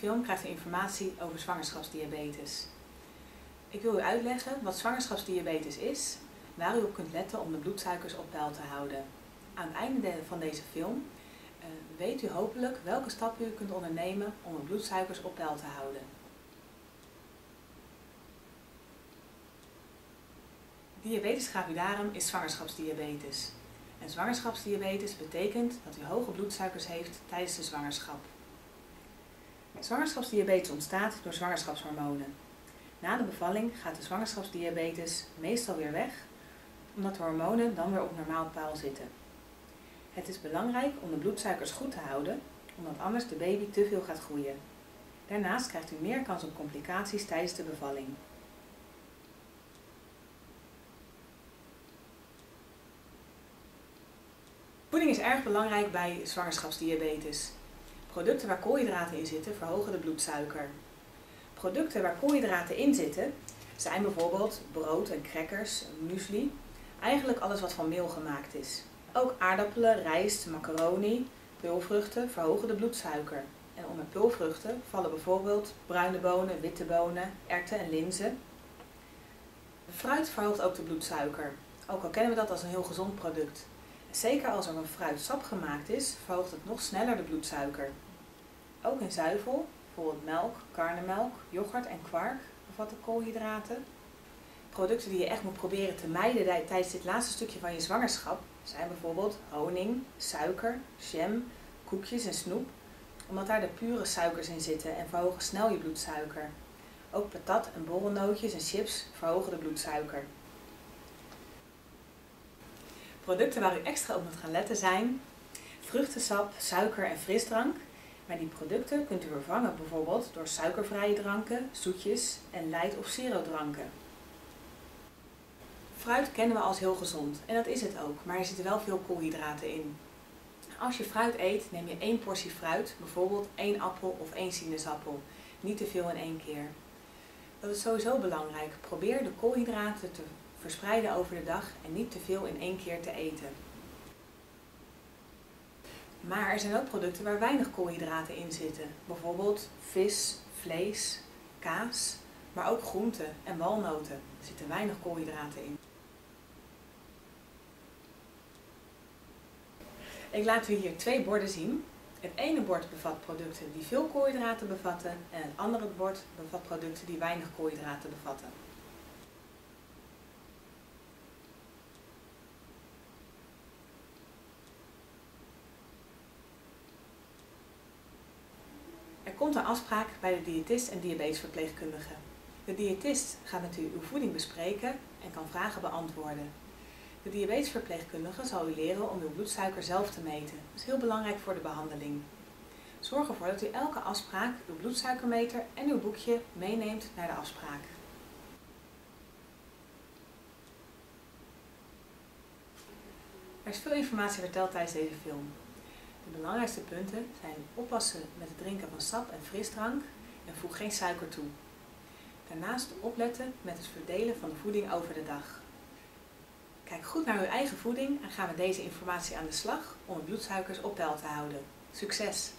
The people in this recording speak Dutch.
film krijgt u informatie over zwangerschapsdiabetes. Ik wil u uitleggen wat zwangerschapsdiabetes is, waar u op kunt letten om de bloedsuikers op peil te houden. Aan het einde van deze film uh, weet u hopelijk welke stappen u kunt ondernemen om de bloedsuikers op peil te houden. Diabetes gravidarum is zwangerschapsdiabetes. En zwangerschapsdiabetes betekent dat u hoge bloedsuikers heeft tijdens de zwangerschap. Zwangerschapsdiabetes ontstaat door zwangerschapshormonen. Na de bevalling gaat de zwangerschapsdiabetes meestal weer weg, omdat de hormonen dan weer op normaal paal zitten. Het is belangrijk om de bloedsuikers goed te houden, omdat anders de baby te veel gaat groeien. Daarnaast krijgt u meer kans op complicaties tijdens de bevalling. Voeding is erg belangrijk bij zwangerschapsdiabetes. Producten waar koolhydraten in zitten verhogen de bloedsuiker. Producten waar koolhydraten in zitten zijn bijvoorbeeld brood en crackers, muesli, eigenlijk alles wat van meel gemaakt is. Ook aardappelen, rijst, macaroni, pulvruchten verhogen de bloedsuiker. En onder pulvruchten vallen bijvoorbeeld bruine bonen, witte bonen, erwten en linzen. Fruit verhoogt ook de bloedsuiker, ook al kennen we dat als een heel gezond product. Zeker als er een fruitsap gemaakt is, verhoogt het nog sneller de bloedsuiker. Ook in zuivel, bijvoorbeeld melk, karnemelk, yoghurt en kwark, bevatten koolhydraten. Producten die je echt moet proberen te mijden tijdens dit laatste stukje van je zwangerschap zijn bijvoorbeeld honing, suiker, jam, koekjes en snoep, omdat daar de pure suikers in zitten en verhogen snel je bloedsuiker. Ook patat en borrelnootjes en chips verhogen de bloedsuiker. Producten waar u extra op moet gaan letten zijn vruchtensap, suiker en frisdrank. Maar die producten kunt u vervangen bijvoorbeeld door suikervrije dranken, zoetjes en light of zero dranken. Fruit kennen we als heel gezond en dat is het ook, maar er zitten wel veel koolhydraten in. Als je fruit eet, neem je één portie fruit, bijvoorbeeld één appel of één sinaasappel. Niet te veel in één keer. Dat is sowieso belangrijk. Probeer de koolhydraten te verspreiden over de dag en niet te veel in één keer te eten. Maar er zijn ook producten waar weinig koolhydraten in zitten. Bijvoorbeeld vis, vlees, kaas, maar ook groenten en walnoten. Zitten weinig koolhydraten in. Ik laat u hier twee borden zien. Het ene bord bevat producten die veel koolhydraten bevatten en het andere bord bevat producten die weinig koolhydraten bevatten. Er komt een afspraak bij de diëtist en diabetesverpleegkundige. De diëtist gaat met u uw voeding bespreken en kan vragen beantwoorden. De diabetesverpleegkundige zal u leren om uw bloedsuiker zelf te meten. Dat is heel belangrijk voor de behandeling. Zorg ervoor dat u elke afspraak uw bloedsuikermeter en uw boekje meeneemt naar de afspraak. Er is veel informatie verteld tijdens deze film. De belangrijkste punten zijn oppassen met het drinken van sap en frisdrank en voeg geen suiker toe. Daarnaast opletten met het verdelen van de voeding over de dag. Kijk goed naar uw eigen voeding en ga met deze informatie aan de slag om de bloedsuikers op peil te houden. Succes!